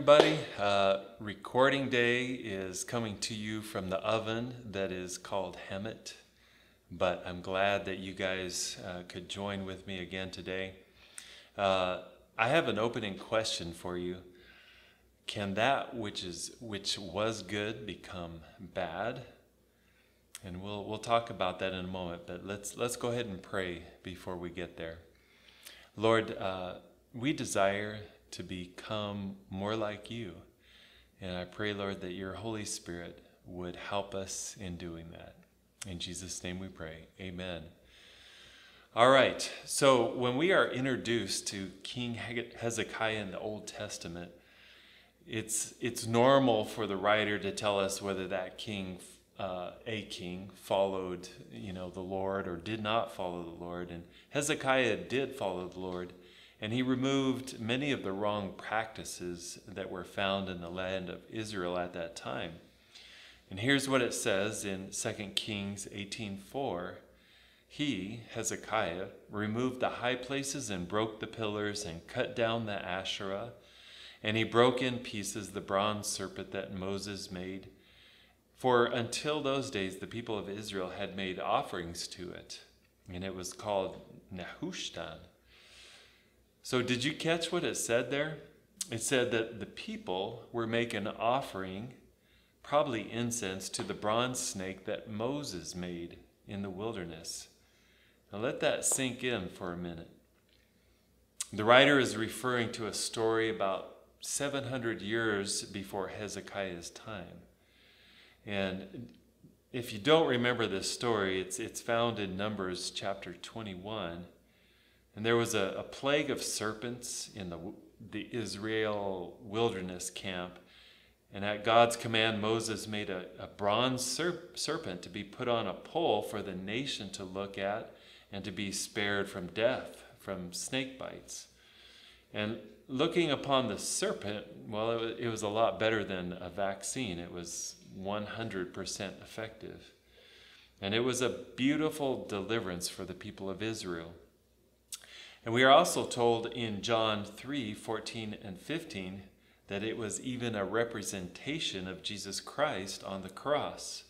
everybody. Uh, recording day is coming to you from the oven that is called Hemet, but I'm glad that you guys uh, could join with me again today. Uh, I have an opening question for you. Can that which is which was good become bad? And we'll we'll talk about that in a moment. But let's let's go ahead and pray before we get there. Lord, uh, we desire to become more like you. And I pray, Lord, that your Holy Spirit would help us in doing that. In Jesus' name we pray. Amen. All right, so when we are introduced to King Hezekiah in the Old Testament, it's, it's normal for the writer to tell us whether that king, uh, a king, followed you know, the Lord or did not follow the Lord. And Hezekiah did follow the Lord. And he removed many of the wrong practices that were found in the land of Israel at that time. And here's what it says in 2 Kings 18:4. He, Hezekiah, removed the high places and broke the pillars and cut down the Asherah, and he broke in pieces the bronze serpent that Moses made. For until those days the people of Israel had made offerings to it, and it was called Nehushtan. So, did you catch what it said there? It said that the people were making an offering, probably incense, to the bronze snake that Moses made in the wilderness. Now, let that sink in for a minute. The writer is referring to a story about 700 years before Hezekiah's time. And if you don't remember this story, it's, it's found in Numbers chapter 21. And there was a, a plague of serpents in the, the Israel wilderness camp. And at God's command, Moses made a, a bronze serp- serpent to be put on a pole for the nation to look at and to be spared from death, from snake bites. And looking upon the serpent, well, it was, it was a lot better than a vaccine. It was 100% effective. And it was a beautiful deliverance for the people of Israel. And we are also told in John 3 14 and 15 that it was even a representation of Jesus Christ on the cross.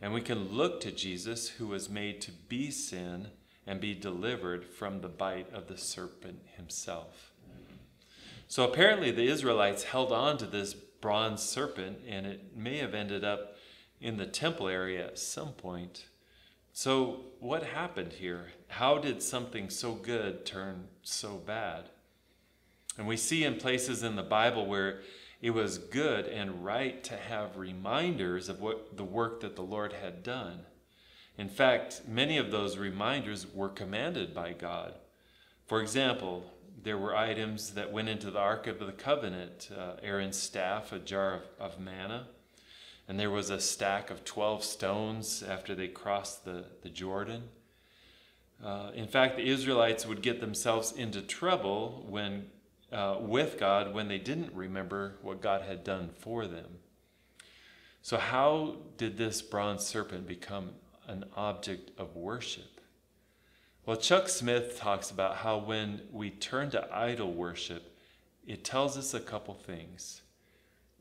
And we can look to Jesus, who was made to be sin and be delivered from the bite of the serpent himself. So apparently, the Israelites held on to this bronze serpent, and it may have ended up in the temple area at some point. So, what happened here? How did something so good turn so bad? And we see in places in the Bible where it was good and right to have reminders of what the work that the Lord had done. In fact, many of those reminders were commanded by God. For example, there were items that went into the Ark of the Covenant uh, Aaron's staff, a jar of, of manna and there was a stack of 12 stones after they crossed the, the Jordan. Uh, in fact, the Israelites would get themselves into trouble when, uh, with God when they didn't remember what God had done for them. So, how did this bronze serpent become an object of worship? Well, Chuck Smith talks about how when we turn to idol worship, it tells us a couple things.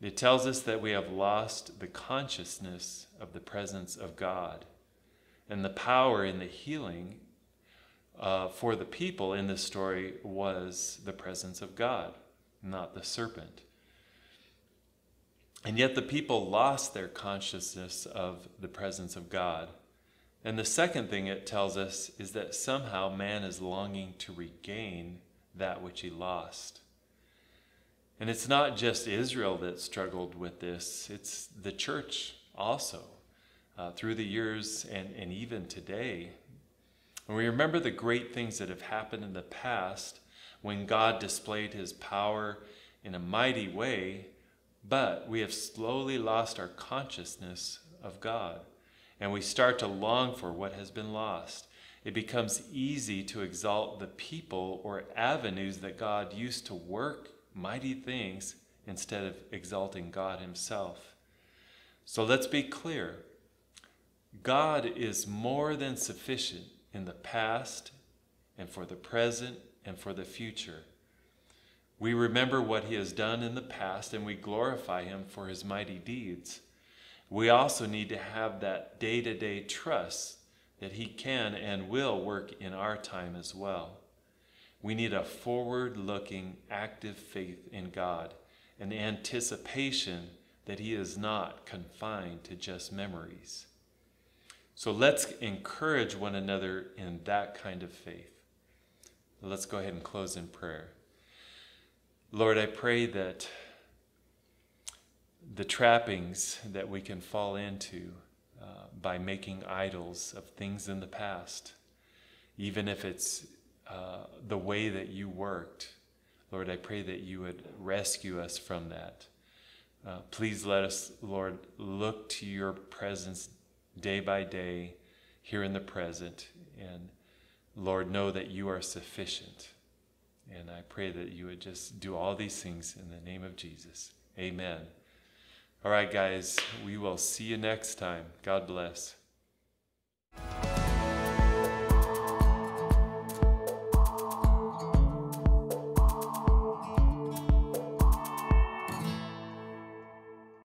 It tells us that we have lost the consciousness of the presence of God. And the power in the healing uh, for the people in this story was the presence of God, not the serpent. And yet the people lost their consciousness of the presence of God. And the second thing it tells us is that somehow man is longing to regain that which he lost. And it's not just Israel that struggled with this, it's the church also uh, through the years and, and even today. And we remember the great things that have happened in the past when God displayed his power in a mighty way, but we have slowly lost our consciousness of God. And we start to long for what has been lost. It becomes easy to exalt the people or avenues that God used to work mighty things instead of exalting God Himself. So let's be clear God is more than sufficient in the past and for the present and for the future. We remember what he has done in the past and we glorify him for his mighty deeds. We also need to have that day to day trust that he can and will work in our time as well. We need a forward looking, active faith in God an anticipation that he is not confined to just memories. So let's encourage one another in that kind of faith. Let's go ahead and close in prayer. Lord, I pray that the trappings that we can fall into uh, by making idols of things in the past, even if it's uh, the way that you worked, Lord, I pray that you would rescue us from that. Uh, please let us, Lord, look to your presence day by day here in the present. And Lord, know that you are sufficient. And I pray that you would just do all these things in the name of Jesus. Amen. All right, guys, we will see you next time. God bless.